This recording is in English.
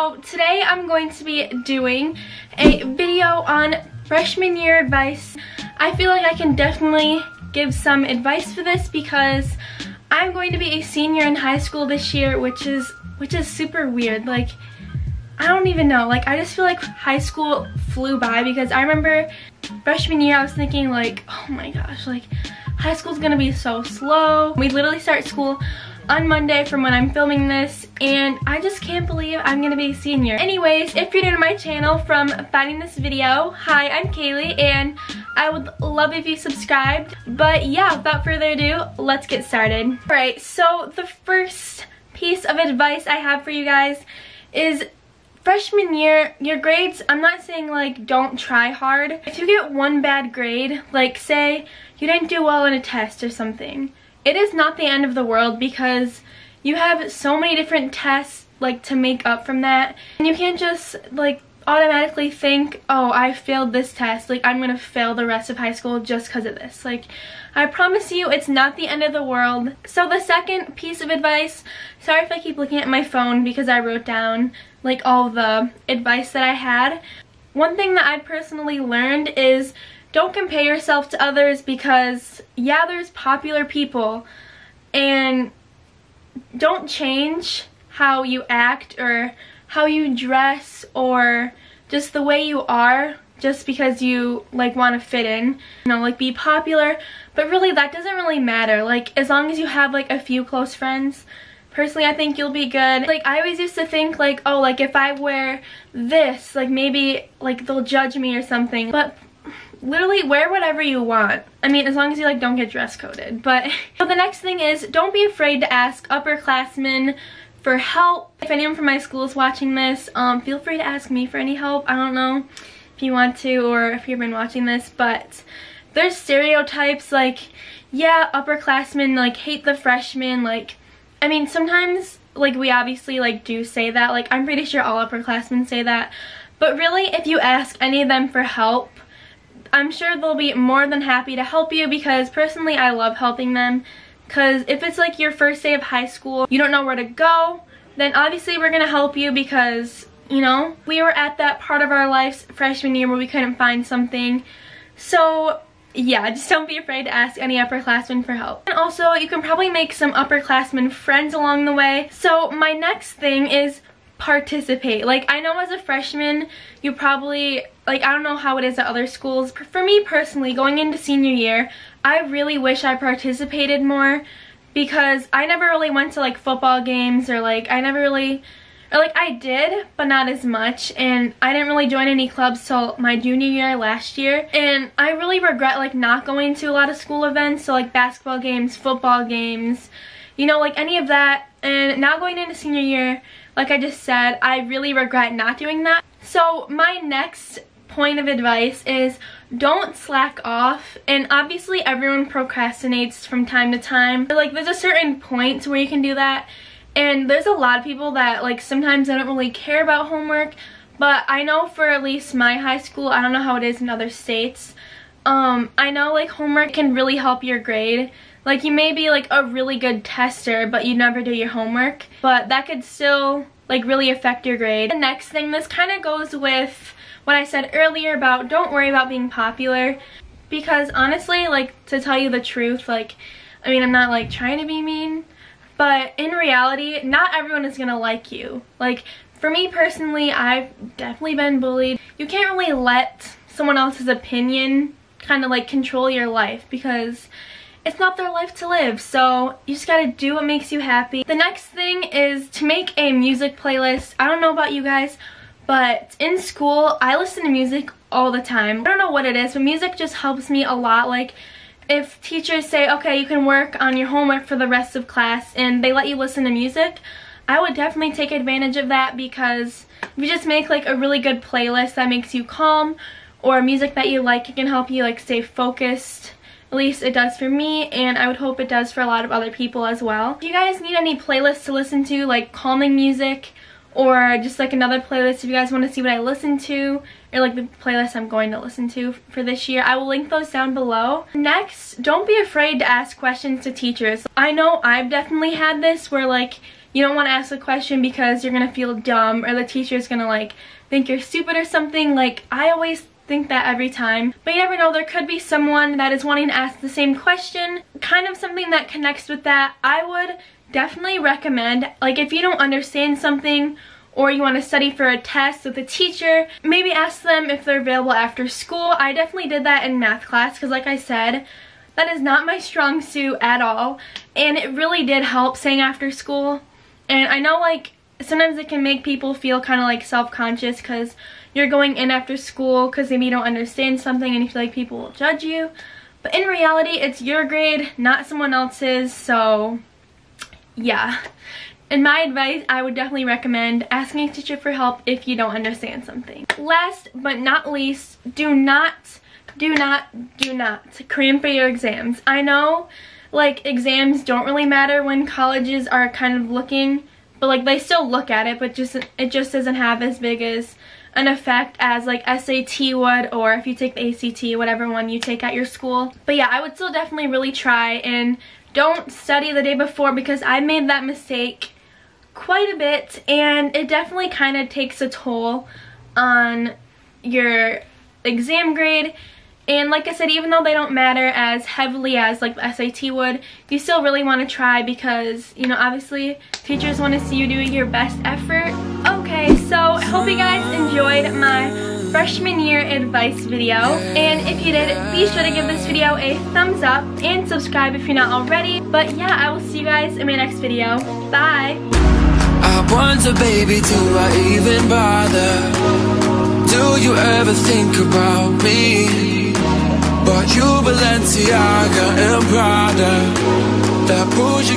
so today I'm going to be doing a video on freshman year advice. I feel like I can definitely give some advice for this because I'm going to be a senior in high school this year, which is which is super weird. Like I don't even know. Like I just feel like high school flew by because I remember freshman year I was thinking like, oh my gosh, like high school's gonna be so slow. We literally start school on Monday from when I'm filming this and I just can't believe I'm gonna be a senior. Anyways, if you're new to my channel from finding this video, hi, I'm Kailey and I would love if you subscribed. But yeah, without further ado, let's get started. Alright, so the first piece of advice I have for you guys is freshman year, your grades, I'm not saying like don't try hard. If you get one bad grade, like say you didn't do well in a test or something, it is not the end of the world because you have so many different tests like to make up from that. And you can't just like automatically think oh I failed this test. Like I'm gonna fail the rest of high school just because of this. Like I promise you it's not the end of the world. So the second piece of advice sorry if I keep looking at my phone because I wrote down like all the advice that I had. One thing that I personally learned is don't compare yourself to others because yeah there's popular people. And don't change how you act or how you dress or just the way you are just because you like want to fit in you know like be popular. But really that doesn't really matter. Like as long as you have like a few close friends personally I think you'll be good. Like I always used to think like oh like if I wear this like maybe like they'll judge me or something. But literally wear whatever you want. I mean, as long as you like don't get dress coded. But so the next thing is don't be afraid to ask upperclassmen for help. If anyone from my school is watching this, um, feel free to ask me for any help. I don't know if you want to or if you've been watching this, but there's stereotypes like, yeah, upperclassmen like hate the freshmen. Like, I mean, sometimes like we obviously like do say that. Like, I'm pretty sure all upperclassmen say that. But really, if you ask any of them for help, I'm sure they'll be more than happy to help you because personally I love helping them because if it's like your first day of high school, you don't know where to go, then obviously we're going to help you because, you know, we were at that part of our lives freshman year where we couldn't find something. So yeah, just don't be afraid to ask any upperclassmen for help. And also, you can probably make some upperclassmen friends along the way. So my next thing is participate. Like, I know as a freshman, you probably, like, I don't know how it is at other schools. For me personally, going into senior year, I really wish I participated more because I never really went to, like, football games or, like, I never really, or, like, I did, but not as much, and I didn't really join any clubs till my junior year last year, and I really regret, like, not going to a lot of school events, so, like, basketball games, football games, you know, like, any of that, and now going into senior year, like I just said, I really regret not doing that. So my next point of advice is don't slack off. And obviously everyone procrastinates from time to time. But like there's a certain point where you can do that. And there's a lot of people that like sometimes they don't really care about homework. But I know for at least my high school I don't know how it is in other states um I know like homework can really help your grade like you may be like a really good tester but you never do your homework but that could still like really affect your grade. The next thing, this kind of goes with what I said earlier about don't worry about being popular because honestly like to tell you the truth like I mean I'm not like trying to be mean but in reality not everyone is gonna like you. Like for me personally I've definitely been bullied. You can't really let someone else's opinion kind of like control your life because it's not their life to live so you just gotta do what makes you happy. The next thing is to make a music playlist. I don't know about you guys but in school i listen to music all the time. I don't know what it is but music just helps me a lot. Like if teachers say okay you can work on your homework for the rest of class and they let you listen to music I would definitely take advantage of that because if you just make like a really good playlist that makes you calm or music that you like it can help you like stay focused at least it does for me and I would hope it does for a lot of other people as well. If you guys need any playlists to listen to like calming music or just like another playlist if you guys want to see what I listen to or like the playlist I'm going to listen to for this year. I will link those down below. Next, don't be afraid to ask questions to teachers. I know I've definitely had this where like you don't want to ask a question because you're going to feel dumb or the teacher's going to like think you're stupid or something. Like I always think that every time. But you never know, there could be someone that is wanting to ask the same question, kind of something that connects with that. I would definitely recommend, like if you don't understand something or you want to study for a test with a teacher, maybe ask them if they're available after school. I definitely did that in math class because like I said, that is not my strong suit at all. And it really did help saying after school. And I know like sometimes it can make people feel kind of like self-conscious because you're going in after school because maybe you don't understand something and you feel like people will judge you. But in reality, it's your grade, not someone else's, so yeah. In my advice, I would definitely recommend asking a teacher for help if you don't understand something. Last but not least, do not, do not, do not cram for your exams. I know like exams don't really matter when colleges are kind of looking, but like they still look at it, but just it just doesn't have as big as an effect as like SAT would or if you take the ACT, whatever one you take at your school. But yeah, I would still definitely really try and don't study the day before because I made that mistake quite a bit and it definitely kind of takes a toll on your exam grade and like I said, even though they don't matter as heavily as like the SAT would, you still really want to try because, you know, obviously teachers want to see you do your best effort. Okay, so hope you guys enjoyed my freshman year advice video. And if you did, be sure to give this video a thumbs up and subscribe if you're not already. But yeah, I will see you guys in my next video. Bye! I baby, do I even bother? Do you ever think about me? But you Balenciaga and Prada That Bougie